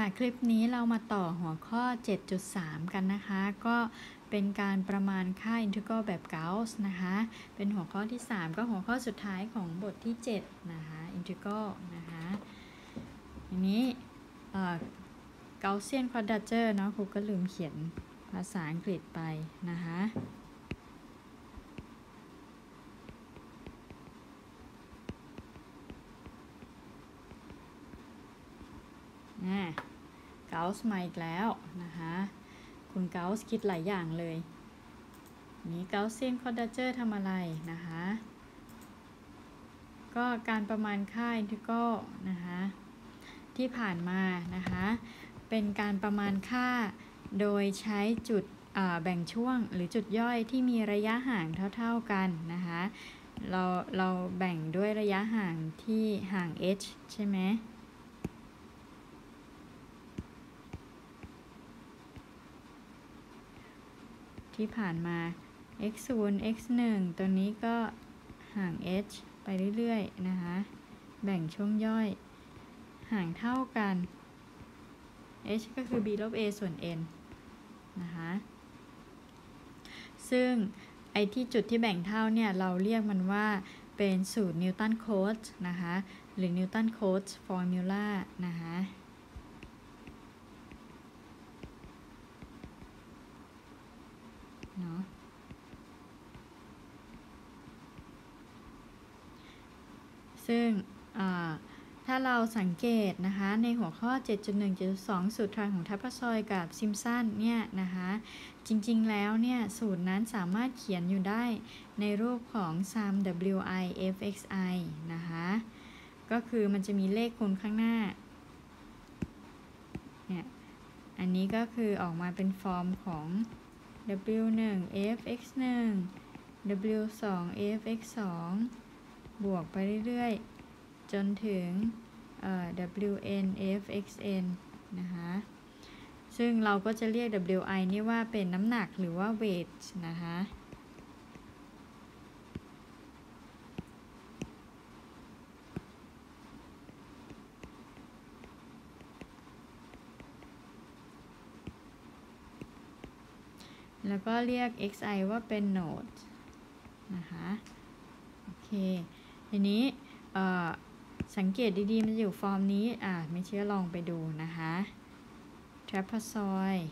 ค่ะคลิปนี้เรามาต่อหัวข้อ 7.3 กันนะคะ ก็เป็นการประมาณค่า integral แบบ Gauss นะคะ เป็นหัวข้อที่ 3 ก็หัวข้อสุดท้ายของบทที่ 7 นะคะ integral นะคะอันนี้เอ่อ Gaussian quadrature เนาะครูก็ลืมเขียนภาษาอังกฤษไปนะคะอ่า เกาส์มาอีกแล้วนะคะคุณเกาส์คิดหลายอย่างเลยนี้ Gaussian quadrature ทำอะไรนะคะก็การประมาณค่าอินทิกรัลนะคะที่ผ่านมานะคะเป็นการประมาณค่าโดยใช้จุดแบ่งช่วงหรือจุดย่อยที่มีระยะห่างเท่าๆกันนะคะเราเราแบ่งด้วยระยะห่างที่ห่าง h ใช่ไหม ที่ผ่านมา x 0 x 1ตัวนี้ก็ห่าง h ไปเรื่อยๆ นะคะ แบ่งช่วงย่อย ห่างเท่ากัน h ก็คือ b ลบ a ส่วน n นะคะ ซึ่งไอที่จุดที่แบ่งเท่าเนี่ย เราเรียกมันว่าเป็นสูตร Newton-Cotes นะคะ หรือ Newton-Cotes formula นะคะเนาะ ซึ่งถ้าเราสังเกตนะคะในหัวข้อ 7.1.2 สูตรทางของ trapezoid กับซิมสันเนี่ยนะคะจริงๆแล้วเนี่ยสูตรนั้นสามารถเขียนอยู่ได้ในรูปของ sum wi fxi นะคะก็คือมันจะมีเลขคูณข้างหน้าเนี่ยอันนี้ก็คือออกมาเป็นฟอร์มของ w1 fx 1 w2 fx 2 บวกไปเรื่อยๆ จนถึง wn fxn นะคะ ซึ่งเราก็จะเรียก wi นี่ว่าเป็นน้ำหนักหรือว่า weight นะคะแล้วก็เรียก xi ว่าเป็น node นะคะ โอเค ทีนี้สังเกตดีๆ มันอยู่ฟอร์มนี้อ่าไม่เชื่อลองไปดูนะคะ trapezoid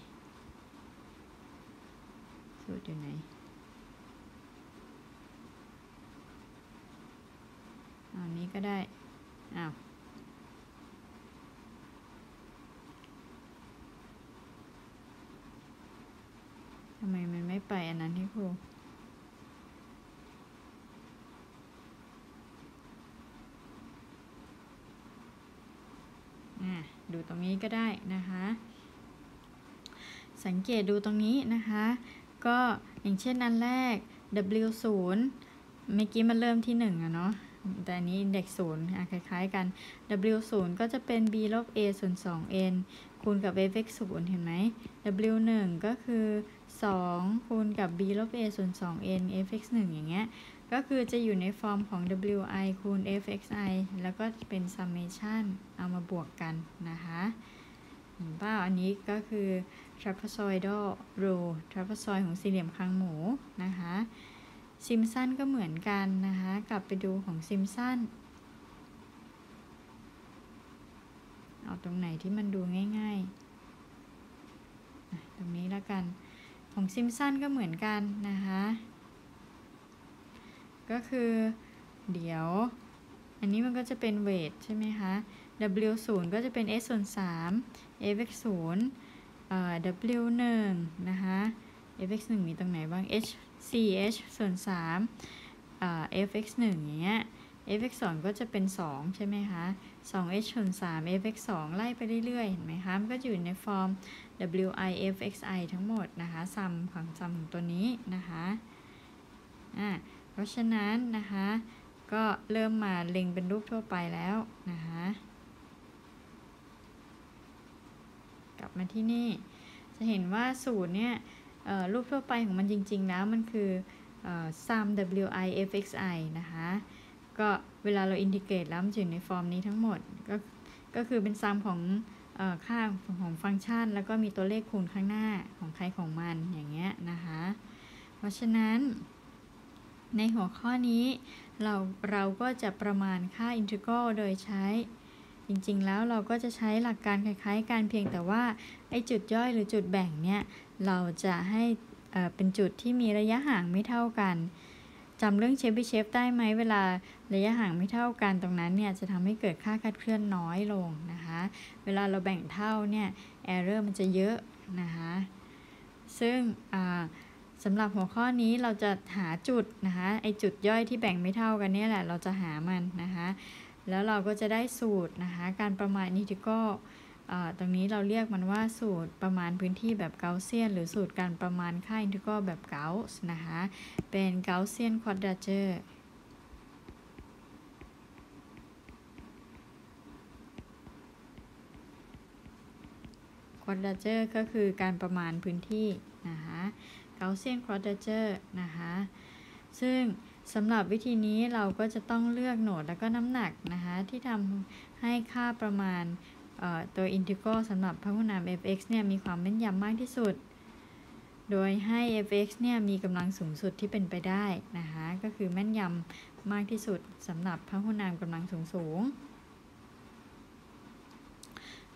สูตรอยู่ไหนอันนี้ก็ได้ อ้าว ทำไมมันไม่ไปอันนั้นให้ครู ดูตรงนี้ก็ได้นะคะ สังเกตดูตรงนี้นะคะ ก็อย่างเช่นอันแรก w 0เมื่อกี้มันเริ่มที่1อะเนาะแต่อันนี้เด็กศูนย์คล้ายๆกัน w 0ก็จะเป็น b ลบ a ส่วน 2n คูณกับ fx 0เห็นไหม w 1ก็คือ 2 คูณกับ b ลบ a ส่วน 2n fx 1อย่างเงี้ย ก็คือจะอยู่ในฟอร์มของ wi คูณ fxi แล้วก็เป็น summation เอามาบวกกันนะคะเห็นป่าอันนี้ก็คือ trapezoidal rule trapezoid ของสี่เหลี่ยมคางหมูนะคะซิมสันก็เหมือนกันนะคะ กลับไปดูของซิมสันเอาตรงไหนที่มันดูง่ายๆ ตรงนี้แล้วกัน ของซิมสันก็เหมือนกันนะคะ ก็คือ เดี๋ยว อันนี้มันก็จะเป็นเวทใช่ไหมคะ w 0ก็จะเป็น s ส่วน3 f x 0เอ่อ w 1นะคะ f x 1มีตรงไหนบ้าง h c h ส่วน3เอ่อ f x 1อย่างเงี้ย f x 2ก็จะเป็น 2 ใช่ไหมคะ 2h ส่วน3 f x 2ไล่ไปเรื่อยๆ เห็นไหมคะ มันก็อยู่ในฟอร์ม w i f x i ทั้งหมดนะคะซัมของซัมของตัวนี้นะคะ อ่า เพราะฉะนั้นนะคะ ก็เริ่มมาเล็งเป็นรูปทั่วไปแล้วนะคะกลับมาที่นี่ จะเห็นว่าสูตรเนี่ยรูปทั่วไปของมันจริง ๆ แล้วมันคือ sum wi fxi นะคะ ก็เวลาเราอินทิเกรตแล้วมันอยู่ในฟอร์มนี้ทั้งหมด ก็ก็คือเป็นซัมของเอ่อค่าของฟังก์ชัน แล้วก็มีตัวเลขคูณข้างหน้าของใครของมันอย่างเงี้ยนะคะ เพราะฉะนั้น ในหัวข้อนี้ เราเราก็จะประมาณค่าอินทิกรัลโดยใช้ จริงๆแล้วเราก็จะใช้หลักการคล้ายๆกันเพียงแต่ว่าไอ้จุดย่อยหรือจุดแบ่งเนี่ย เราจะให้เอ่อเป็นจุดที่มีระยะห่างไม่เท่ากันจำเรื่องเชฟบิเชฟได้ไหมเวลาระยะห่างไม่เท่ากันตรงนั้นเนี่ยจะทำให้เกิดค่าคาดเคลื่อนน้อยลงนะคะ เวลาเราแบ่งเท่าเนี่ย error มันจะเยอะนะคะ ซึ่งอ่า สำหรับหัวข้อนี้เราจะหาจุดนะคะไอจุดย่อยที่แบ่งไม่เท่ากันนี่แหละเราจะหามันนะคะแล้วเราก็จะได้สูตรนะคะการประมาณอินทิกรัลตรงนี้เราเรียกมันว่าสูตรประมาณพื้นที่แบบ Gaussian หรือสูตรการประมาณค่าอินทิกรัลแบบเกาส์นะคะเป็น Gaussian quadratureควอดราเจอร์ก็คือการประมาณพื้นที่นะคะาเซียนควอดเจอร์นะคะซึ่งสำหรับวิธีนี้เราก็จะต้องเลือกโหนดแล้วก็น้ำหนักนะคะที่ทำให้ค่าประมาณตัวอินทิกรัลสำหรับพหุนาม f(x) เนี่ยมีความแม่นยำมากที่สุด โดยให้ f(x) เนี่ยมีกำลังสูงสุดที่เป็นไปได้นะคะก็คือแม่นยำมากที่สุดสำหรับพหุนามกำลังสูงสูง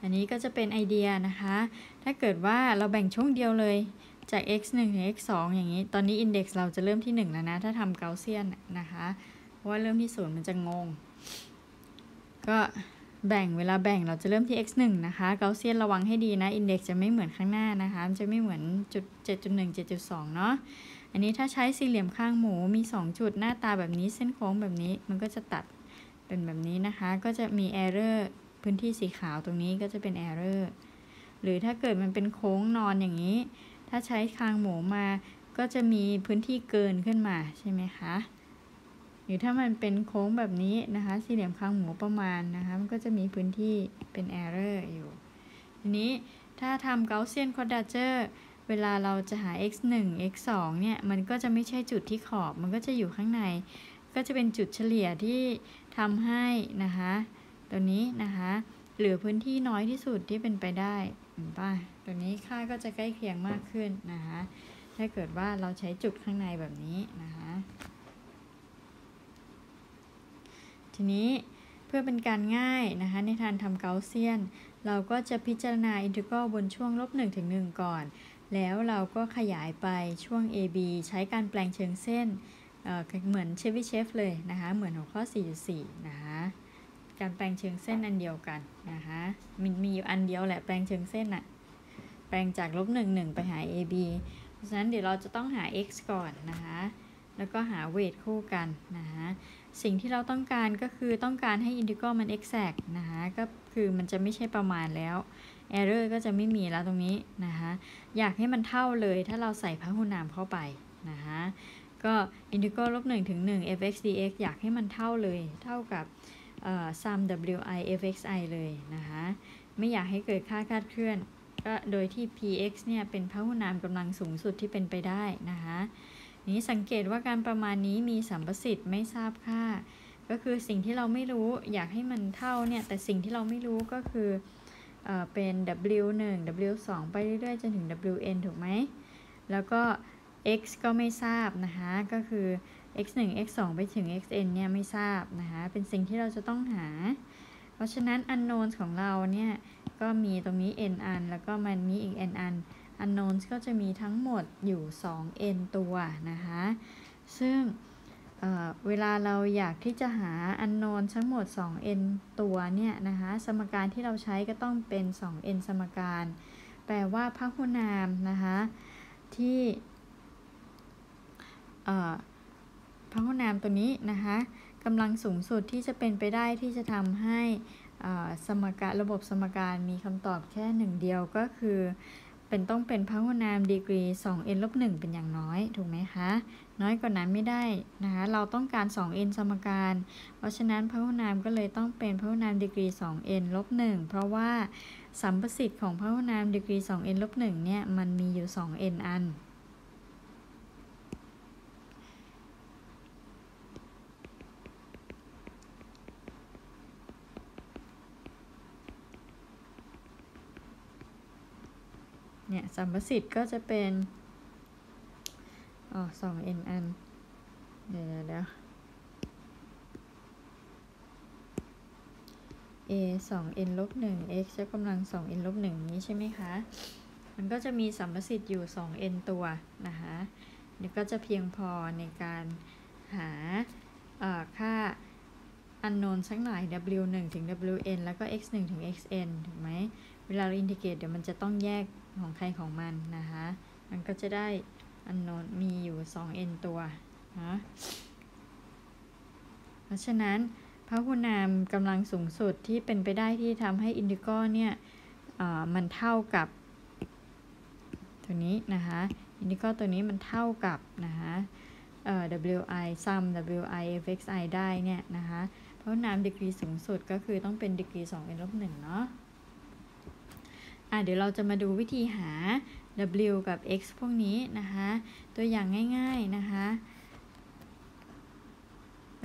อันนี้ก็จะเป็นไอเดียนะคะ ถ้าเกิดว่าเราแบ่งช่วงเดียวเลย จาก x 1ถึง x 2อย่างนี้ ตอนนี้ index เราจะเริ่มที่ 1 แล้วนะ ถ้าทำเกาเซียนนะคะเพราะว่าเริ่มที่ 0 มันจะงง ก็แบ่งเวลาแบ่งเราจะเริ่มที่ x 1นะคะเกาเซียนระวังให้ดีนะ index จะไม่เหมือนข้างหน้านะคะมันจะไม่เหมือนจุด7.1 7.2 เนาะอันนี้ถ้าใช้สี่เหลี่ยมข้างหมูมี 2 จุดหน้าตาแบบนี้เส้นโค้งแบบนี้มันก็จะตัดเป็นแบบนี้นะคะ ก็จะมี error พื้นที่สีขาวตรงนี้ก็จะเป็น error หรือถ้าเกิดมันเป็นโค้งนอนอย่างนี้ ถ้าใช้คางหมูมาก็จะมีพื้นที่เกินขึ้นมาใช่ไหมคะหรือถ้ามันเป็นโค้งแบบนี้นะคะ สี่เหลี่ยมคางหมูประมาณนะคะ มันก็จะมีพื้นที่เป็น error อยู่ ทีนี้ถ้าทำ Gaussian quadrature เวลาเราจะหา x 1 x 2เนี่ย มันก็จะไม่ใช่จุดที่ขอบ มันก็จะอยู่ข้างใน ก็จะเป็นจุดเฉลี่ยที่ทำให้นะคะ ตัวนี้นะคะ เหลือพื้นที่น้อยที่สุดที่เป็นไปได้ป่ะตัวนี้ค่าก็จะใกล้เคียงมากขึ้นนะคะถ้าเกิดว่าเราใช้จุดข้างในแบบนี้นะคะทีนี้เพื่อเป็นการง่ายนะคะในทานทำเกาเซียน เราก็จะพิจารณาอินทิกรัลบนช่วงลบ1ถึง1ก่อน แล้วเราก็ขยายไปช่วง AB ใช้การแปลงเชิงเส้นเเหมือนเชฟวิเชฟเลยนะคะ เหมือนหัวข้อ 4.4 นะคะ การแปลงเชิงเส้นอันเดียวกันนะคะมันมีอยู่อันเดียวแหละแปลงเชิงเส้นอะแปลงจากลบหนึ่งหนึ่งไปหา AB เพราะฉะนั้นเดี๋ยวเราจะต้องหา x ก่อนนะคะแล้วก็หาเวทคู่กันนะคะสิ่งที่เราต้องการก็คือต้องการให้อินทิกรัลมัน exact นะคะก็คือมันจะไม่ใช่ประมาณแล้ว error ก็จะไม่มีแล้วตรงนี้นะคะอยากให้มันเท่าเลยถ้าเราใส่พหุนามเข้าไปนะคะก็อินทิกรัลลบหนึ่งถึงหนึ่ง f(x) dx อยากให้มันเท่าเลย เท่ากับ sum wi fxi เลยนะคะ ไม่อยากให้เกิดค่าคาดเคลื่อน ก็โดยที่ px เนี่ยเป็นพหุนามกำลังสูงสุดที่เป็นไปได้นะคะนี้สังเกตว่าการประมาณนี้มีสัมประสิทธิ์ไม่ทราบค่า ก็คือสิ่งที่เราไม่รู้อยากให้มันเท่าเนี่ย แต่สิ่งที่เราไม่รู้ก็คือเอเป็น w1 w2 ไปเรื่อยๆ จนถึง wn ถูกไหม แล้วก็ x ก็ไม่ทราบนะคะ ก็คือ x 1 x 2ไปถึง xn เนี่ยไม่ทราบนะคะ เป็นสิ่งที่เราจะต้องหา เพราะฉะนั้น unknown ของเราเนี่ยก็มีตรงนี้ n อัน แล้วก็มันมีอีก n อัน unknown ก็จะมีทั้งหมดอยู่ 2n ตัวนะคะ ซึ่งเเวลาเราอยากที่จะหา unknown ทั้งหมด 2n ตัวเนี่ยนะคะ สมการที่เราใช้ก็ต้องเป็น 2n สมการ แปลว่าพหุนามนะคะที่ พหุนามตัวนี้นะคะกำลังสูงสุดที่จะเป็นไปได้ที่จะทำให้สมการระบบสมการมีคำตอบแค่หนึ่งเดียวก็คือ เป็นต้องเป็นพหุนามดีกรี 2n ลบ1เป็นอย่างน้อย ถูกไหมคะ น้อยกว่านั้นไม่ได้นะคะเราต้องการ 2n สมการ เพราะฉะนั้นพหุนามก็เลยต้องเป็นพหุนามดีกรี 2n ลบ1เพราะว่าสัมประสิทธิ์ของพหุนามดีกรี 2n ลบ1เนี่ยมันมีอยู่ 2n อัน เนี่ยสัมประสิทธิ์ก็จะเป็นอ๋อสอง n อันเดี๋ยวเดี๋ยวเดี๋ยว a 2 n ลบ1 x ยกกำลัง2 n ลบ1นี้ใช่ไหมคะ มันก็จะมีสัมประสิทธิ์อยู่ 2 n ตัวนะคะเดี๋ยวก็จะเพียงพอในการหาค่า unknown สักหน่อย w 1ถึง w n แล้วก็ x 1ถึง x n ถูกไหม เวลาเรา integrate เดี๋ยวมันจะต้องแยก ของใครของมันนะคะ มันก็จะได้ unknown มีอยู่ 2 n ตัวนะเพราะฉะนั้นพหุนามกำลังสูงสุดที่เป็นไปได้ที่ทำให้อินทิกรัลเนี่ยมันเท่ากับตัวนี้นะคะอินทิกรัลตัวนี้มันเท่ากับนะคะเอ่อ wi sum wi fxi ได้เนี่ยนะคะพหุนามดีกรีสูงสุดก็คือต้องเป็นดีกรี2 n ลบ1เนาะ อะเดี๋ยวเราจะมาดูวิธีหา w กับ x พวกนี้นะคะ ตัวอย่างง่ายๆนะคะ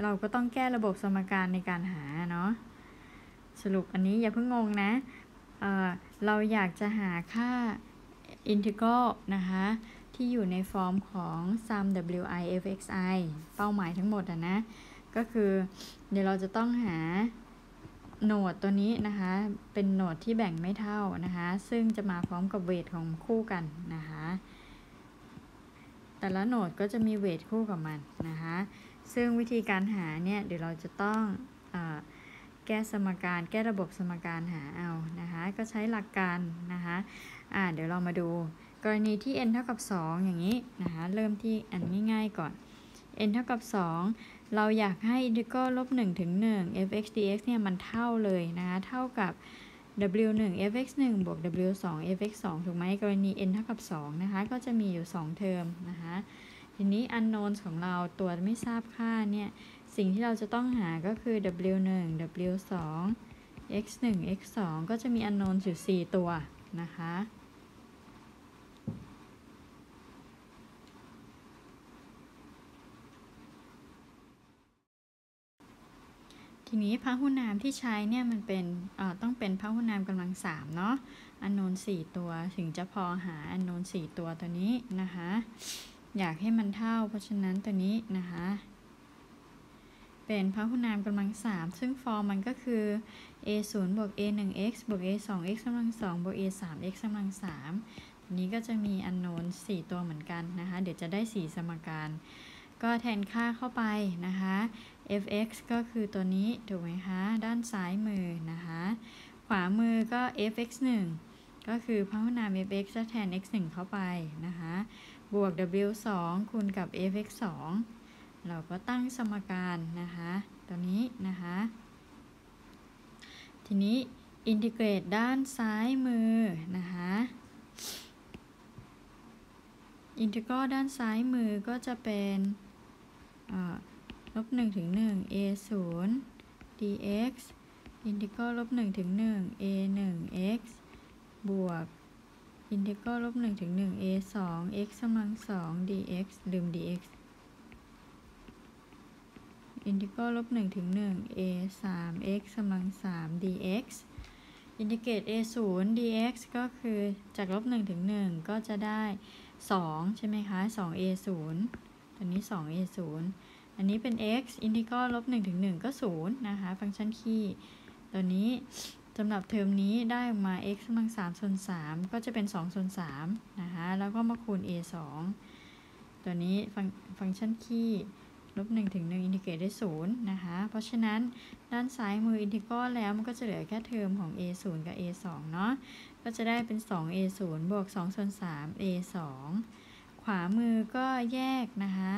เราก็ต้องแก้ระบบสมการในการหาเนาะสรุปอันนี้อย่าเพิ่งงงนะเเราอยากจะหาค่า integral นะคะ ที่อยู่ในฟอร์มของ sum wi fxi เป้าหมายทั้งหมดอะนะ ก็คือเดี๋ยวเราจะต้องหา โหนดตัวนี้นะคะ เป็นโหนดที่แบ่งไม่เท่านะคะ ซึ่งจะมาพร้อมกับเวทของคู่กันนะคะ แต่ละโหนดก็จะมีเวทคู่กับมันนะคะ ซึ่งวิธีการหาเนี่ยเดี๋ยวเราจะต้องอแก้สมการ แก้ระบบสมการหาเอานะคะ ก็ใช้หลักการนะคะอ่าเดี๋ยวเรามาดูกรณีที่ n เท่ากับ 2 อย่างนี้นะคะ เริ่มที่อันง่ายๆก่อน n เท่ากับ 2 เราอยากให้อินทิกรัลลบ1ถึง1 f(x) dx เนี่ยมันเท่าเลยนะคะเท่ากับ w 1 f(x) 1บวก w 2 f(x) 2ถูกไหมกรณี n เท่ากับ2นะคะก็จะมีอยู่ 2 เทอมนะคะทีนี้ unknown ของเราตัวไม่ทราบค่าเนี่ยสิ่งที่เราจะต้องหาก็คือ w 1 w 2 x 1 x 2ก็จะมี unknown อยู่ 4 ตัวนะคะ ทีนี้พหุนามที่ใช้เนี่ยมันเป็นต้องเป็นพหุนามกำลังสามเนาะอันนนสี่ตัวถึงจะพอหาอันนนสี่ตัวตัวนี้นะคะ อยากให้มันเท่า เพราะฉะนั้นตัวนี้นะคะ เป็นพหุนามกำลังสามซึ่งฟอร์มมันก็คือ a 0บวก a 1 x บวก a 2 x กำลัง2บวก a 3 x กำลัง3นี้ก็จะมีอันโนน4ตัวเหมือนกันนะคะ เดี๋ยวจะได้4สมการ ก็แทนค่าเข้าไปนะคะ f(x) ก็คือตัวนี้ถูกไหมคะ ด้านซ้ายมือนะคะ ขวามือก็ f(x) 1ก็คือพหุนาม f(x) แทน x 1เข้าไปนะคะ บวก w 2คูณกับ f(x) 2เราก็ตั้งสมการนะคะ ตัวนี้นะคะ ทีนี้อินทิเกรตด้านซ้ายมือนะคะอินทิกรัลด้านซ้ายมือก็จะเป็น ลบ1ถึง1 a 0 dx อินทิกรัลลบ1ถึง1 a 1 x บวก อินทิกรัลลบ1ถึง1 a 2 x กำลัง2 dx ลืม dx อินทิกรัลลบ1ถึง1 a 3 x กำลัง3 dx integrate a 0 dx ก็คือจากลบ1ถึง1ก็จะได้ 2 ใช่ไหมคะ 2 a 0ตัวนี้ 2 a 0 อันนี้เป็น x อินทิกรัลลบ1ถึง1ก็ 0 นะคะ ฟังก์ชันคี่ ตัวนี้สำหรับเทอมนี้ได้ออกมา x กำลัง3ส่วน3ก็จะเป็น2ส่วน3นะคะ แล้วก็มาคูณ a 2ตัวนี้ฟังฟังก์ชันคี่ลบ1ถึง1 integrate ได้0นะคะ เพราะฉะนั้นด้านซ้ายมืออินทิกรัลแล้วมันก็จะเหลือแค่เทอมของ a 0กับ a 2เนาะ ก็จะได้เป็น2 a 0บวก2ส่วน3 a 2ขวามือก็แยกนะคะ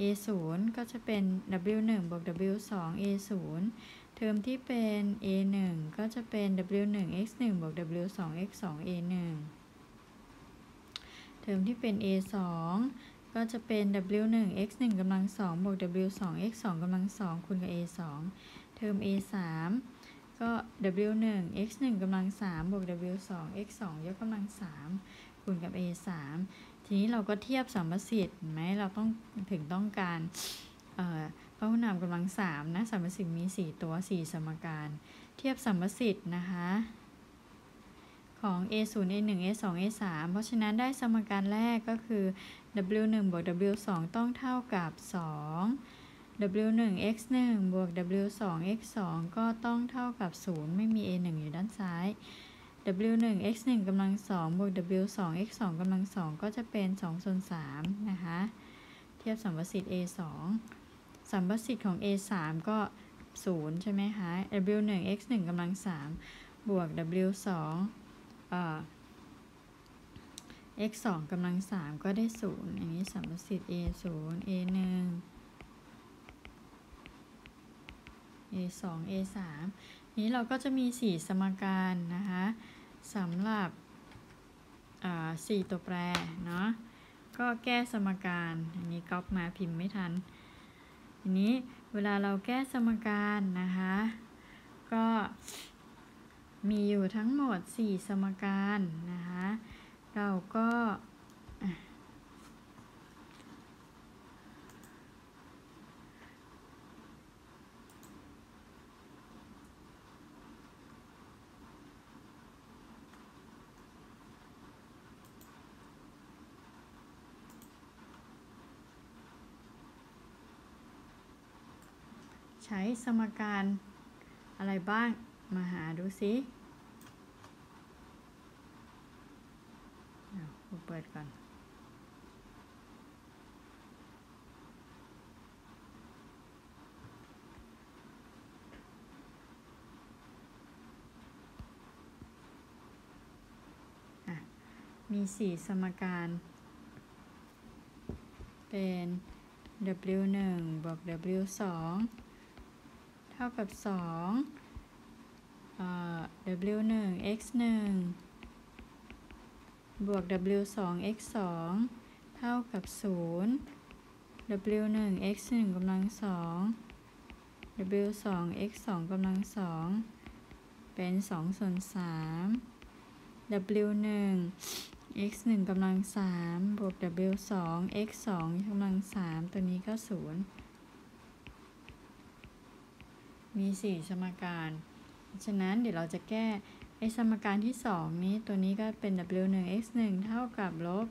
a 0ก็จะเป็น w 1บวก w 2 a 0เทอมที่เป็น a 1ก็จะเป็น w 1 x 1บวก w 2 x 2 a 1เทอมที่เป็น a 2ก็จะเป็น w 1 x 1กำลัง2บวก w 2 x 2กำลัง2คูณกับ a 2เทอม a 3ก็ w 1 x 1กำลัง3บวก w 2 x 2ยกกำลัง3คูณกับ a 3 ทีนี้เราก็เทียบสัมประสิทธิ์ไหมเราต้องถึงต้องการพหุนามกำลังสามนะสัมประสิทธิ์มีสี่ตัวสี่สมการ เทียบสัมประสิทธิ์นะคะขของ a 0 a 1 a 2 a 3เพราะฉะนั้นได้สมการแรกก็คือ w 1บวก w 2ต้องเท่ากับ 2 w 1 x 1บวก w 2 x 2ก็ต้องเท่ากับ 0 ไม่มี a 1อยู่ด้านซ้าย w 1 x 1กำลัง2บวก w 2 x 2กำลัง2ก็จะเป็น2ส่วน3นะคะ เทียบสัมประสิทธิ์ a 2สัมประสิทธิ์ของ a 3ก็0ใช่ไหมคะ w 1 x 1กำลัง3บวก w 2เอ่อ x 2กำลัง3ก็ได้0อันนี้สัมประสิทธิ์ a 0 a 1 a 2 a 3นี้เราก็จะมี 4 สมการนะคะ สำหรับสี่ตัวแปรเนาะก็แก้สมการอันนี้ก๊อปมาพิมพ์ไม่ทันทีนี้เวลาเราแก้สมการนะคะ ก็มีอยู่ทั้งหมด 4 สมการนะคะ เราก็ ใช้สมการอะไรบ้าง มาหาดูสิเปิดก่อน มีสี่สมการ เป็น w 1บวก w 2 ท่ากับ2เอ่อ w 1 x 1บวก w 2 x 2เท่ากับ 0 w 1 x 1กำลัง 2 w 2 x 2กำลัง 2 เป็น 2 ส่วน 3 w 1 x 1กำลัง 3 บวก w 2 x 2กำลัง 3 ตัวนี้ก็ 0 มี 4 สมการ ฉะนั้นเดี๋ยวเราจะแก้ไอสมการที่ 2 นี้ตัวนี้ก็เป็น w 1 x 1เท่ากับลบ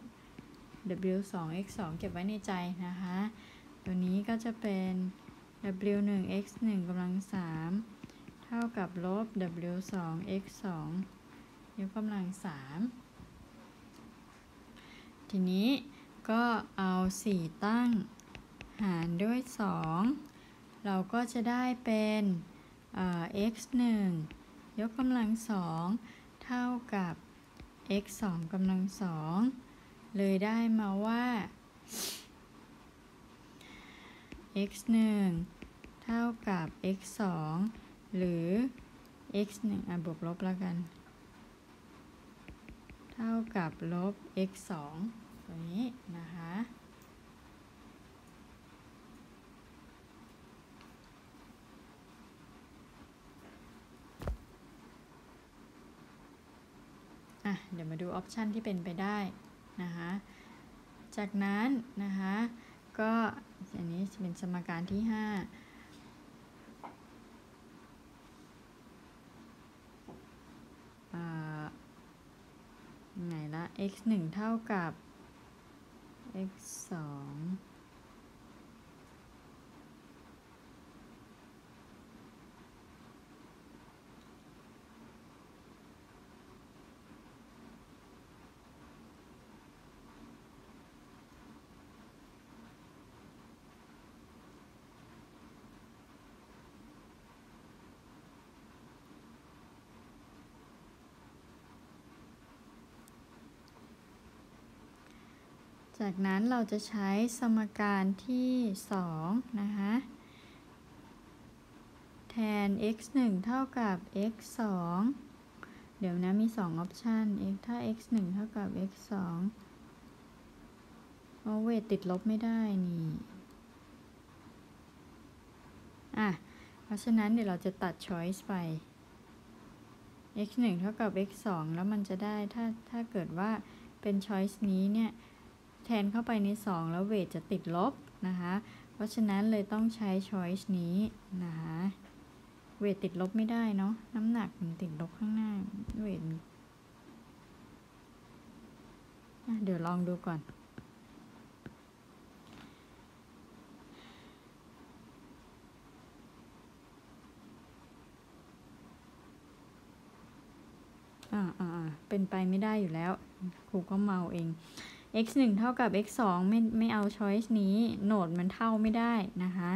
w 2 x 2เก็บไว้ในใจนะคะ ตัวนี้ก็จะเป็น w 1 x 1กำลัง3เท่ากับลบ w 2 x 2ยกกำลัง 3 ทีนี้ก็เอา 4 ตั้งหารด้วย 2 เราก็จะได้เป็น x 1ยกกำลังสองเท่ากับ x 2กำลังสองเลยได้มาว่า x 1เท่ากับ x 2หรือ x 1อะบวกลบแล้วกัน เท่ากับลบ x 2ตัวนี้นะคะ อะเดี๋ยวมาดูออปชันที่เป็นไปได้นะคะจากนั้นนะคะก็อันนี้เป็นสมการที่ 5ไหนละ x 1 เท่ากับ x 2 จากนั้นเราจะใช้สมการที่ 2 นะคะ แทน x 1 เท่ากับ x 2เดี๋ยวนะมี2ออปชัน x ถ้า x 1 เท่ากับ x 2เอาเวทติดลบไม่ได้นี่ อะ เพราะฉะนั้นเดี๋ยวเราจะตัด choice ไป x 1 เท่ากับ x 2แล้วมันจะได้ถ้าถ้าเกิดว่าเป็น choice นี้เนี่ย แทนเข้าไปใน 2 แล้วเวทจะติดลบนะคะ เพราะฉะนั้นเลยต้องใช้ choice นี้นะคะเวทติดลบไม่ได้เนาะน้ำหนักมันติดลบข้างหน้าเวทเดี๋ยวลองดูก่อน อ่าอ่าเป็นไปไม่ได้อยู่แล้ว ครูก็เมาเอง x 1เท่ากับ x 2ไม่ไม่เอา choice นี้โหนดมันเท่าไม่ได้นะคะ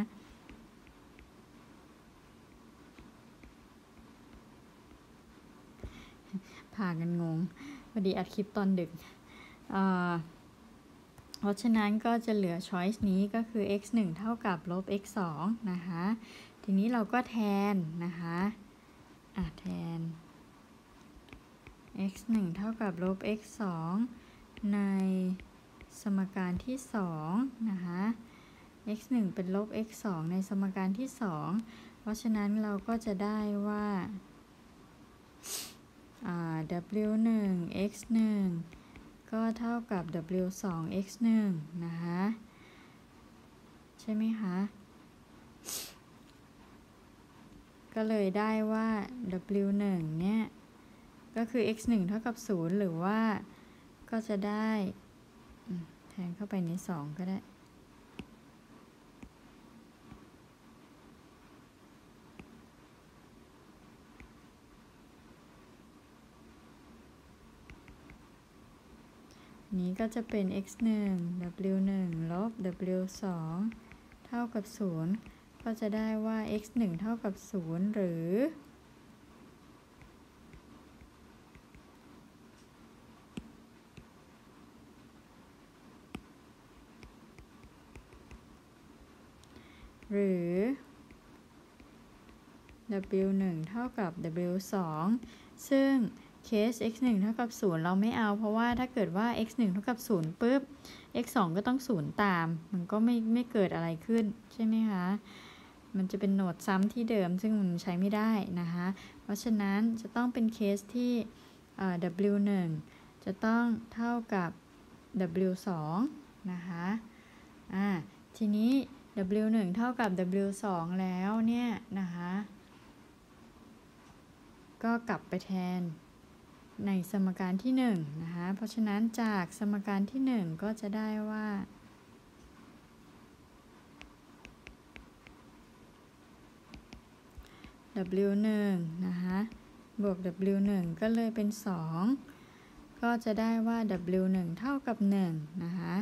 พากันงงพอดีอัดคลิปตอนดึกเพราะฉะนั้นก็จะเหลือ choice นี้ก็คือ x 1เท่ากับลบ x 2นะคะ ทีนี้เราก็แทนนะคะอะแทน x 1เท่ากับลบ x 2 ในสมการที่2นะคะ x 1เป็นลบ x 2ในสมการที่ 2 เพราะฉะนั้นเราก็จะได้ว่า w 1 x 1ก็เท่ากับ w 2 x 1นะคะ ใช่ไหมคะ ก็เลยได้ว่า w 1เนี่ย ก็คือ x 1เท่ากับ 0 หรือว่า ก็จะได้แทนเข้าไปใน2ก็ได้ นี้ก็จะเป็น x 1 w 1ลบ w 2เท่ากับ 0 ก็จะได้ว่า x 1เท่ากับ 0 หรือ หรือ w 1เท่ากับ w 2ซึ่งเคส x 1เท่ากับ 0 เราไม่เอาเพราะว่าถ้าเกิดว่า x 1เท่ากับ 0ปุ๊บ x 2ก็ต้อง 0 ตาม มันก็ไม่ไม่เกิดอะไรขึ้น ใช่ไหมคะ มันจะเป็นโหนดซ้ำที่เดิมซึ่งมันใช้ไม่ได้นะคะ เพราะฉะนั้นจะต้องเป็นเคสที่ w 1จะต้องเท่ากับ w 2นะคะ อ่า ทีนี้ w 1เท่ากับ w 2แล้วเนี่ยนะคะ ก็กลับไปแทนในสมการที่1นะคะ เพราะฉะนั้นจากสมการที่ 1 ก็จะได้ว่า w 1นะคะ บวก w 1ก็เลยเป็น 2 ก็จะได้ว่า w 1เท่ากับ 1 นะคะ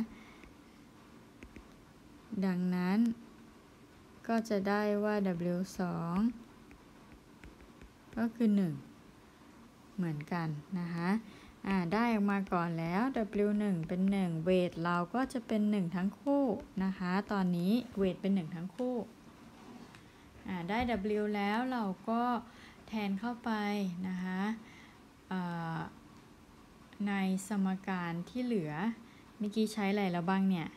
ดังนั้น ก็จะได้ว่า w 2ก็คือ 1 เหมือนกันนะคะอ่าได้ออกมาก่อนแล้ว w 1เป็น 1 เวทเราก็จะเป็น 1 ทั้งคู่นะคะ ตอนนี้เวทเป็น 1 ทั้งคู่อ่าได้ w แล้วเราก็แทนเข้าไปนะคะในสมการที่เหลือเมื่อกี้ใช้อะไรแล้วบ้างเนี่ย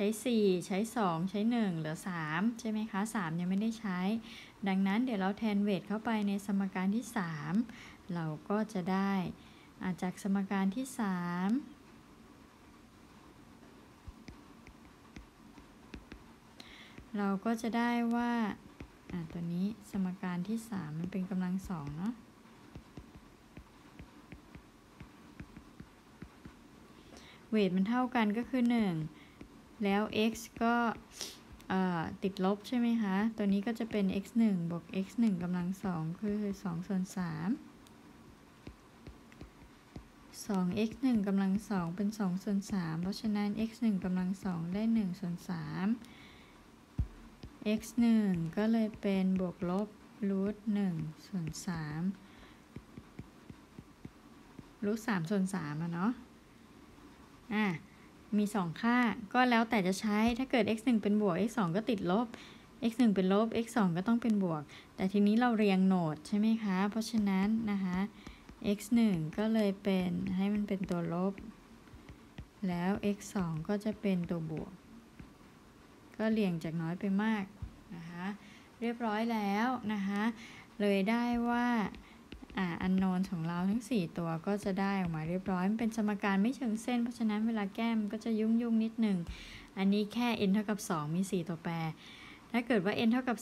ช้ 4 ใช้ 2 ใช้ 1 เหลือ 3 ใช่ไหมคะ 3 ยังไม่ได้ใช้ ดังนั้นเดี๋ยวเราแทนเวทเข้าไปในสมการที่ 3 เราก็จะได้าจากสมการที่ 3 เราก็จะได้ว่าตัวนี้สมการที่ 3 มันเป็นกำลังสองเนาะเวทมันเท่ากันก็คือ 1 แล้ว x ก็ติดลบใช่ไหมคะ ตัวนี้ก็จะเป็น x 1บวก x 1กำลังสองคือ2ส่วน3 2 x 1กำลังสองเป็น2ส่วน3เพราะฉะนั้น x 1กำลังสองได้1ส่วน3 x 1ก็เลยเป็นบวกลบรูท1ส่วน3รูท3ส่วน3อะเนาะ อะ มี 2 ค่า ก็แล้วแต่จะใช้ ถ้าเกิด x 1เป็นบวก x 2ก็ติดลบ x 1เป็นลบ x 2ก็ต้องเป็นบวก แต่ทีนี้เราเรียงโหนดใช่ไหมคะ เพราะฉะนั้นนะคะ x 1ก็เลยเป็นให้มันเป็นตัวลบ แล้ว x 2ก็จะเป็นตัวบวก ก็เรียงจากน้อยไปมากนะคะ เรียบร้อยแล้วนะคะ เลยได้ว่า อ่าอันโนนของเราทั้ง 4 ตัวก็จะได้ออกมาเรียบร้อย มันเป็นสมการไม่เชิงเส้น เพราะฉะนั้นเวลาแก้มก็จะยุ่งยุ่งนิดหนึ่ง อันนี้แค่ n เท่ากับ 2 มี 4 ตัวแปร ถ้าเกิดว่า n เท่ากับ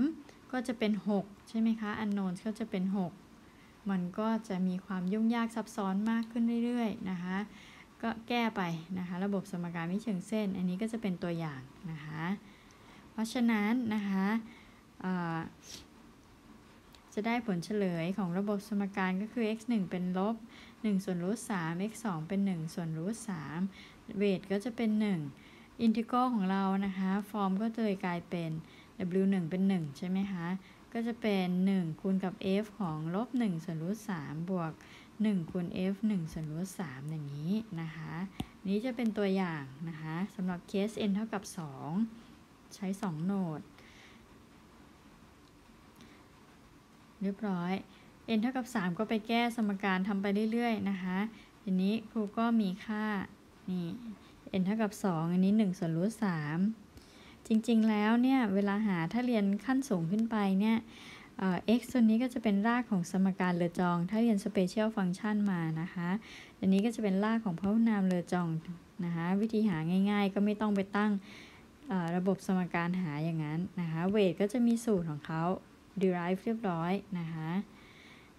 3 ก็จะเป็น 6 ใช่ไหมคะ อันโนนก็จะเป็น 6 มันก็จะมีความยุ่งยากซับซ้อนมากขึ้นเรื่อยๆนะคะ ก็แก้ไปนะคะ ระบบสมการไม่เชิงเส้น อันนี้ก็จะเป็นตัวอย่างนะคะ เพราะฉะนั้นนะคะ จะได้ผลเฉลยของระบบสมการก็คือ x 1 เป็นลบ 1 ส่วนรูท3 x 2เป็น 1 ส่วนรูท3เวทก็จะเป็น 1 อินทิกรลของเรานะคะ ฟอร์มก็เลยกลายเป็น w 1เป็น 1 ใช่ไหมคะ ก็จะเป็น 1 คูณกับ f ของลบ 1 ส่วนรูท3บวก 1 คูณ f 1 ส่วนรูท3อย่างนี้นะคะ นี้จะเป็นตัวอย่างนะคะสำหรับเคส n เท่ากับ 2 ใช้ 2 โหนด เรียบร้อย n เท่ากับ 3 ก็ไปแก้สมการทำไปเรื่อยๆนะคะทีนี้ครูก็มีค่านี่ n เท่ากับ 2 อันนี้ 1 ส่วนรูท3จริงๆแล้วเนี่ย เวลาหาถ้าเรียนขั้นสูงขึ้นไปเนี่ย x ตัวนี้ก็จะเป็นรากของสมการเลอจอง ถ้าเรียน special function มานะคะอันนี้ก็จะเป็นรากของพหุนามเลอจองนะคะวิธีหาง่ายๆ ก็ไม่ต้องไปตั้งระบบสมการหาอย่างนั้นนะคะเวทก็จะมีสูตรของเขา derive เรียบร้อยนะคะ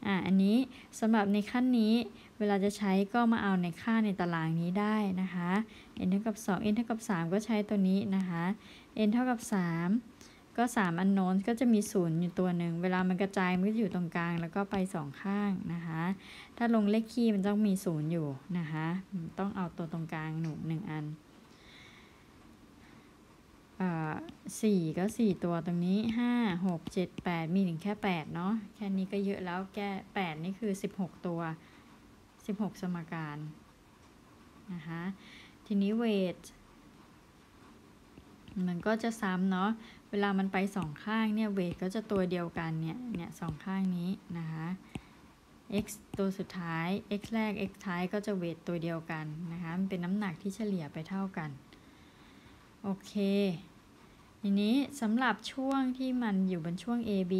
อ่าอันนี้สำหรับในขั้นนี้เวลาจะใช้ก็มาเอาในค่าในตารางนี้ได้นะคะ n เท่ากับ2 n เท่ากับ 3 ก็ใช้ตัวนี้นะคะ n เท่ากับ 3 ก็ 3 อันโน้นก็จะมีศูนย์อยู่ตัวหนึ่ง เวลามันกระจายมันก็อยู่ตรงกลางแล้วก็ไปสองข้างนะคะ ถ้าลงเลขคี่มันต้องมีศูนย์อยู่นะคะ ต้องเอาตัวตรงกลางหนุหนึ่งอัน สี่ก็สี่ตัวตรงนี้ห้าหกเจ็ดแปดมีถึงแค่แปดเนาะแค่นี้ก็เยอะแล้วแก้แปดนี่คือสิบหกตัวสิบหกสมการนะคะทีนี้เวทมันก็จะซ้ำเนาะเวลามันไปสองข้างเนี่ยเวทก็จะตัวเดียวกันเนี่ยเนี่ยสองข้างนี้นะคะ x ตัวสุดท้าย x แรก x ท้ายก็จะเวทตัวเดียวกันนะคะมันเป็นน้ำหนักที่เฉลี่ยไปเท่ากัน โอเค ทีนี้สำหรับช่วงที่มันอยู่บนช่วง AB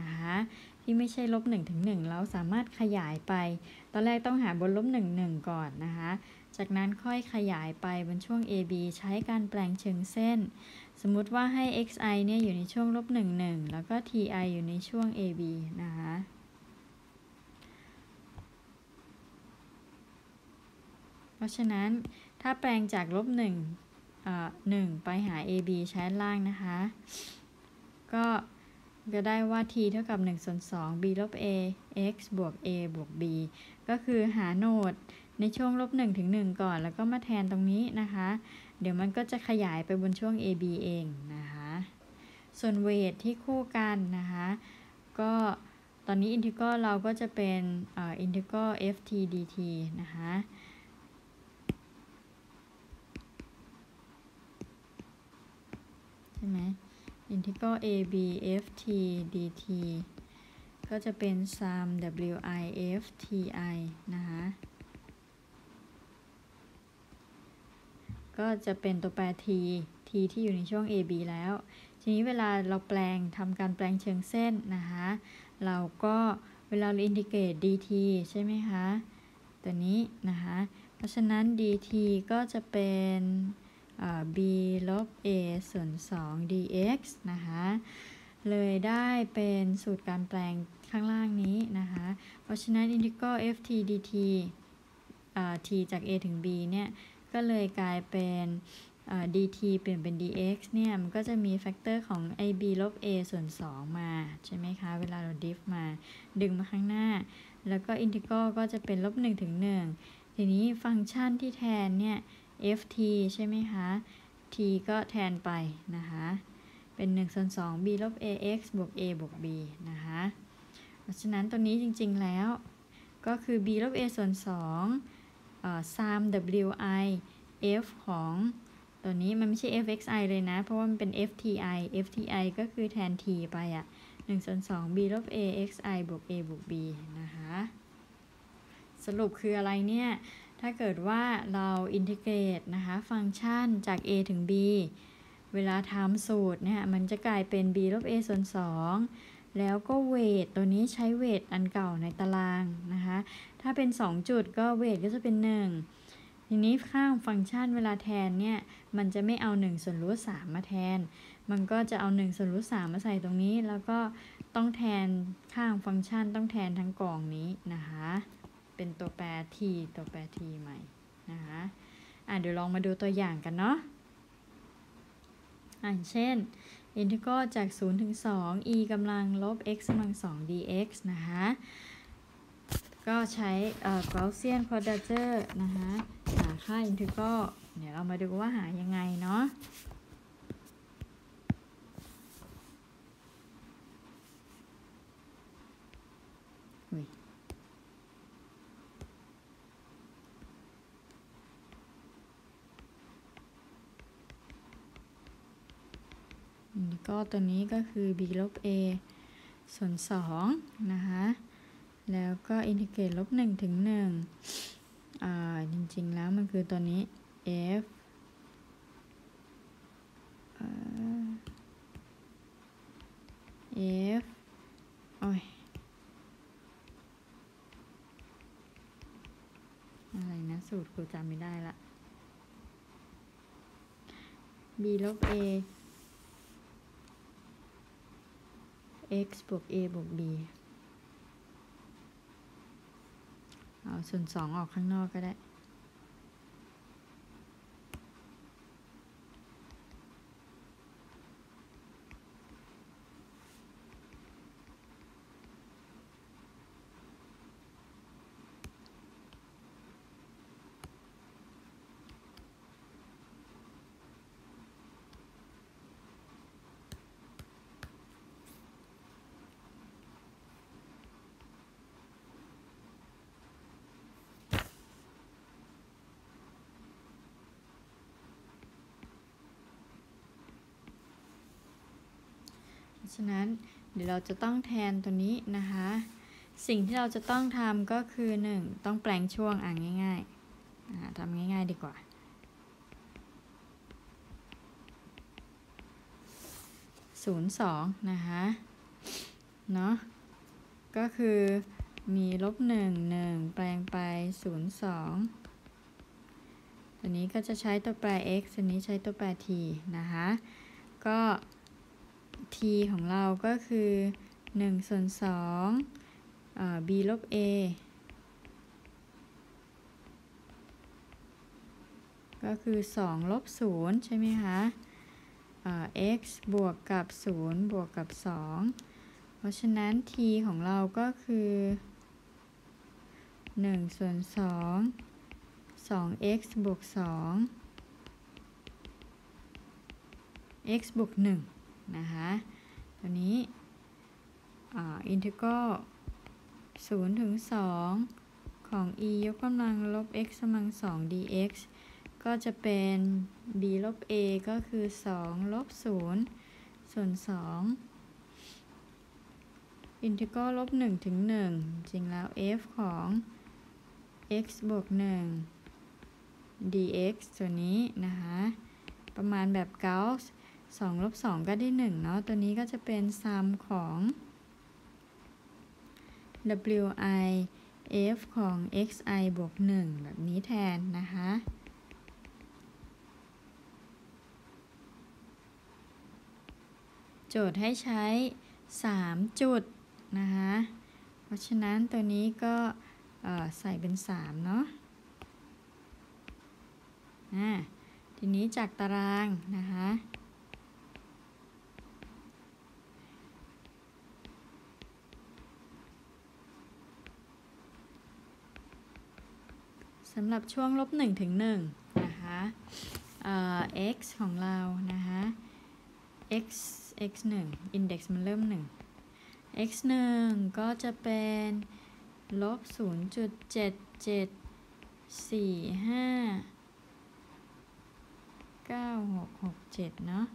นะคะที่ไม่ใช่ลบ1ถึง1เราสามารถขยายไป ตอนแรกต้องหาบนลบ1 1 ก่อนนะคะ จากนั้นค่อยขยายไปบนช่วง AB ใช้การแปลงเชิงเส้น สมมุติว่าให้ xi เนี่ยอยู่ในช่วงลบ1 1 แล้วก็ ti อยู่ในช่วง AB นะคะเพราะฉะนั้นถ้าแปลงจากลบ1 หนึ่งไปหา ab ใช้ล่างนะคะ ก็จะได้ว่า t เท่ากับ1ส่วน2 b ลบ a x บวก a บวก b ก็คือหาโนดในช่วงลบ1ถึง 1 ก่อน แล้วก็มาแทนตรงนี้นะคะ เดี๋ยวมันก็จะขยายไปบนช่วง ab เองนะคะ ส่วนเวทที่คู่กันนะคะ ก็ตอนนี้อินทิกรเราก็จะเป็นอินทิกร ft dt นะคะ ใช่ไหม integral a b f t dt ก็จะเป็น sum w i f t i นะคะก็จะเป็นตัวแปร t t ที่อยู่ในช่วง a b แล้ว ทีนี้เวลาเราแปลงทำการแปลงเชิงเส้นนะคะเราก็เวลาเราอินทิเกรต dt ใช่ไหมคะ ตัวนี้นะคะ เพราะฉะนั้น dt ก็จะเป็น b ลบ a ส่วน 2 dx นะคะเลยได้เป็นสูตรการแปลงข้างล่างนี้นะคะ เพราะฉะนั้น integral ft dt t จาก a ถึง b เนี่ย ก็เลยกลายเป็น dt เปลี่ยนเป็น dx เนี่ย มันก็จะมี factor ของ ab ลบ a ส่วน 2 มา ใช่ไหมคะ เวลาเรา diff มาดึงมาข้างหน้า แล้วก็ integral ก็จะเป็นลบ1ถึง 1 ทีนี้ฟังก์ชันที่แทนเนี่ย ft ใช่ไหมคะ t ก็แทนไปนะคะ เป็น1ส่วน2 b ลบ ax บวก a บวก b นะคะ เพราะฉะนั้นตัวนี้จริงๆแล้ว ก็คือ b ลบ a ส่วน2 sum wi f ของตัวนี้มันไม่ใช่ fxi เลยนะ เพราะว่ามันเป็น fti fti ก็คือแทน t ไปอะ่ะ1ส่วน2 b ลบ a xi บวก a บวก b นะคะ สรุปคืออะไรเนี่ย ถ้าเกิดว่าเราอินทิเกรตนะคะฟังก์ชันจาก a ถึง b เวลาทำสูตรเนี่ยมันจะกลายเป็น b ลบ a ส่วน 2 แล้วก็เวทตัวนี้ใช้เวทอันเก่าในตารางนะคะถ้าเป็น 2 จุดก็เวทก็จะเป็น 1 ทีนี้ข้างฟังก์ชันเวลาแทนเนี่ยมันจะไม่เอา 1 ส่วนรูท3มาแทน มันก็จะเอา 1 ส่วนรูท3มาใส่ตรงนี้ แล้วก็ต้องแทนข้างฟังก์ชันต้องแทนทั้งกล่องนี้นะคะ เป็นตัวแปร t ตัวแปร t ใหม่นะคะอะเดี๋ยวลองมาดูตัวอย่างกันเนาะอะเช่นอินทิกรจาก 0 ถึง 2 e กำลังลบ x กำลัง 2 dx นะคะก็ใช้เอ่อ Gaussian quadrature นะคะหาค่าอินทิกรเดี๋ยวเรามาดูว่าหายังไงเนาะ ก็ตัวนี้ก็คือ b ลบ a ส่วน2นะคะแล้วก็อินทิเกรตลบ1ถึง1อ่าจริงๆแล้วมันคือตัวนี้ f เอ่อ f โอ้ยอะไรนะสูตรครูจำไม่ได้ละ b ลบ a x บวก a บวก b เอาส่วนสองออกข้างนอกก็ได้ ฉะนั้นเดี๋ยวเราจะต้องแทนตัวนี้นะคะ สิ่งที่เราจะต้องทำก็คือ 1 ต้องแปลงช่วงอ่านง่ายๆทำง่ายๆดีกว่าศูนย์สองนะคะเนาะก็คือมีลบหนึ่งหนึ่งแปลงไปศูนย์สองตัวนี้ก็จะใช้ตัวแปร x ตัวนี้ใช้ตัวแปร t นะคะ ก็ t ของเราก็คือ1ส่วน2อ b ลบ a ก็คือ2ลบ0ใช่ไหมคะอ่า x บวกกับ 0 บวกกับ 2 เพราะฉะนั้น t ของเราก็คือ1ส่วน2 2x บวก 2 x บวก 1 นะคะตัวนี้อินทิกรัล0ถึง2ของ e ยกกำลังลบ x กำลัง 2 dx ก็จะเป็น b ลบ a ก็คือ 2 ลบ 0 ส่วน 2 อินทิกรัลลบ 1 ถึง 1 จริงแล้ว f ของ x บวก 1 dx ตัวนี้นะคะ ประมาณแบบเกาส์ 2ลบ2ก็ได้ 1 เนาะ ตัวนี้ก็จะเป็นซัมของ wi f ของ xi บวก 1 แบบนี้แทนนะคะ โจทย์ให้ใช้ 3 จุดนะคะ เพราะฉะนั้นตัวนี้ก็ใส่เป็น 3 เนาะทีนี้จากตารางนะคะ สำหรับช่วงลบ1ถึง1นะคะเอ่อ x ของเรานะคะ x x 1 index มันเริ่ม 1 x 1 ก็จะเป็นลบ0.77 4 5 9 6 6 7 เนาะ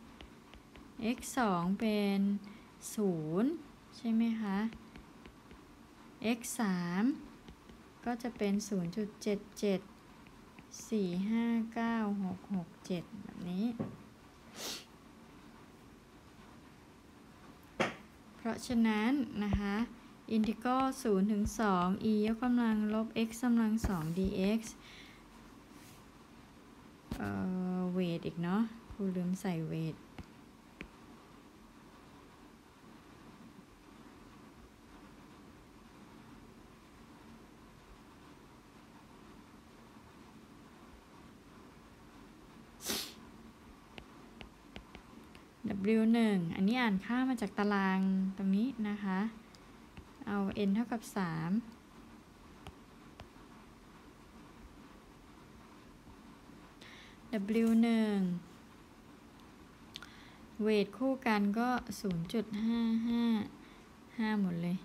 x 2 เป็น 0 ใช่ไหมคะ x 3 ก็จะเป็น 0.77 4 5 9 6 6 7 แบบนี้ เพราะฉะนั้นนะคะอินทิกรัล0ถึง2 e ยกกำลังลบ x กำลัง 2 dx เอ่อเวทอีกเนาะครูลืมใส่เวท w 1อันนี้อ่านค่ามาจากตารางตรงนี้นะคะ เอา n เท่ากับ 3 w 1เวทคู่กันก็ 0.55 5 หมดเลย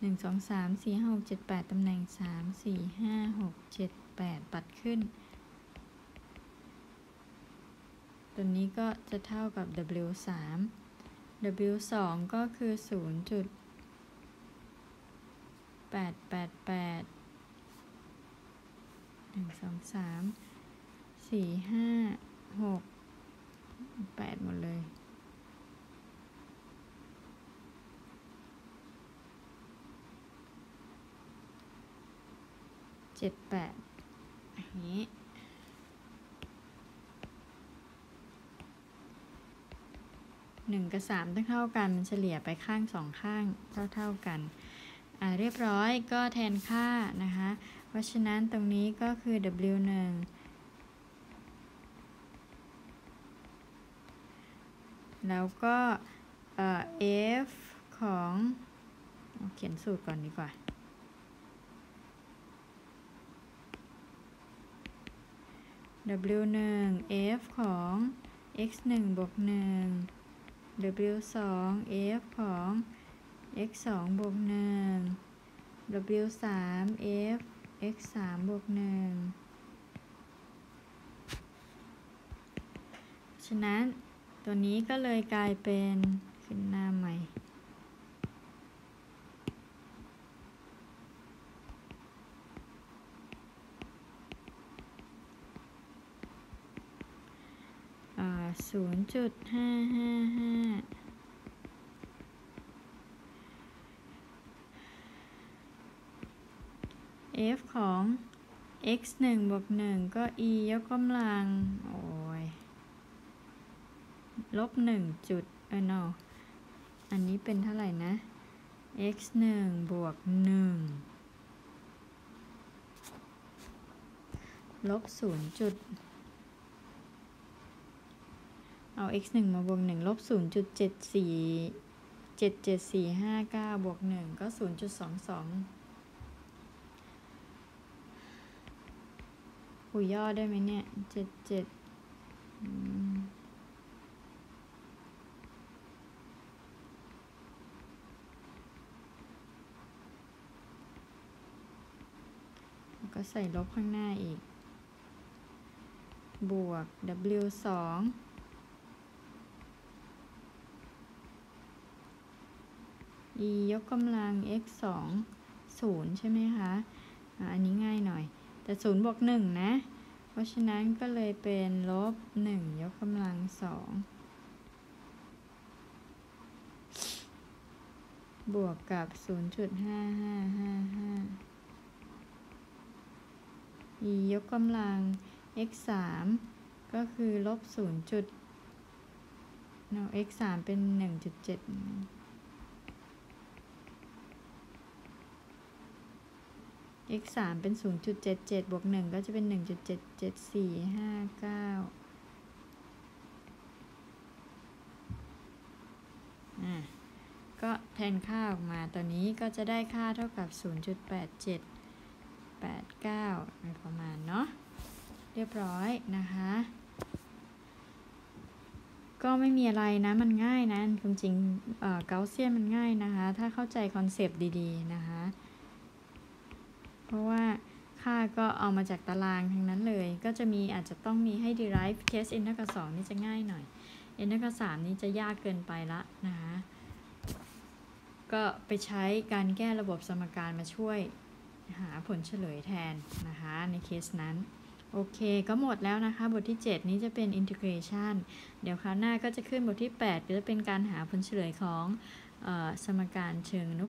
1 2 3 4 5 6 7 8 ตำแหน่ง 3 4 5 6 7 8 ปัดขึ้น ตัวนี้ก็จะเท่ากับ w 3 w 2ก็คือ0จุดแปดแปดแปดสองสามสี่ห้าหกแปดหมดเลย เจ็ดแปดอย่างนี้ หนึ่งกับสามต้องเท่ากันมันเฉลี่ยไปข้างสองข้างเท่าเท่าๆกันเรียบร้อยก็แทนค่านะคะ เพราะฉะนั้นตรงนี้ก็คือ w 1แล้วก็ f ของเอเขียนสูตรก่อนดีกว่า w 1 f ของ x 1บวก1 w 2 f ของ x 2บวก1 w 3 f x 3บวก1ฉะนั้นตัวนี้ก็เลยกลายเป็นขึ้นหน้าใหม่ อ่า ศูนย์จุดห้าห้าห้า f ของ x 1บวก1ก็ e ยกกำลัง โอ้ย ลบ1จุด เออ no อันนี้เป็นเท่าไหร่นะ x 1บวก1ลบ0จุด เอา x 1มาบวก1ลบ0.74 77459บวก1ก็ 0.22หูย่อได้ไหมเนี่ย 77ก็ใส่ลบข้างหน้าอีก บวก w 2 e ยกกำลัง x สองศูนย์ใช่ไหมคะอันนี้ง่ายหน่อย แต่ศูนย์บวกหนึ่งนะ เพราะฉะนั้นก็เลยเป็นลบหนึ่งยกกำลังสองบวกกับ 0.5555 e ยกกำลัง x 3ก็คือลบ 0 จุด no x 3เป็น 1.7 x 3เป็น 0.77 บวก 1 ก็จะเป็น 1.77459อะก็แทนค่าออกมาตัวนี้ก็จะได้ค่าเท่ากับ 0.8789โดยประมาณเนาะ เรียบร้อยนะคะ ก็ไม่มีอะไรนะ มันง่ายนะความจริงเกาเซียนมันง่ายนะคะ ถ้าเข้าใจคอนเซปต์ดี ๆ นะคะ เพราะว่าค่าก็เอามาจากตารางทั้งนั้นเลย ก็จะมีอาจจะต้องมีให้ derive case n เท่ากับ2นี่จะง่ายหน่อย n เท่ากับ3นี่จะยากเกินไปละนะคะก็ไปใช้การแก้ระบบสมการมาช่วยหาผลเฉลยแทนนะคะในเคสนั้น โอเคก็หมดแล้วนะคะ บทที่ 7 นี้จะเป็น integration เดี๋ยวคราวหน้าก็จะขึ้นบทที่ 8 ก็จะเป็นการหาผลเฉลยของออสมการเชิงนุ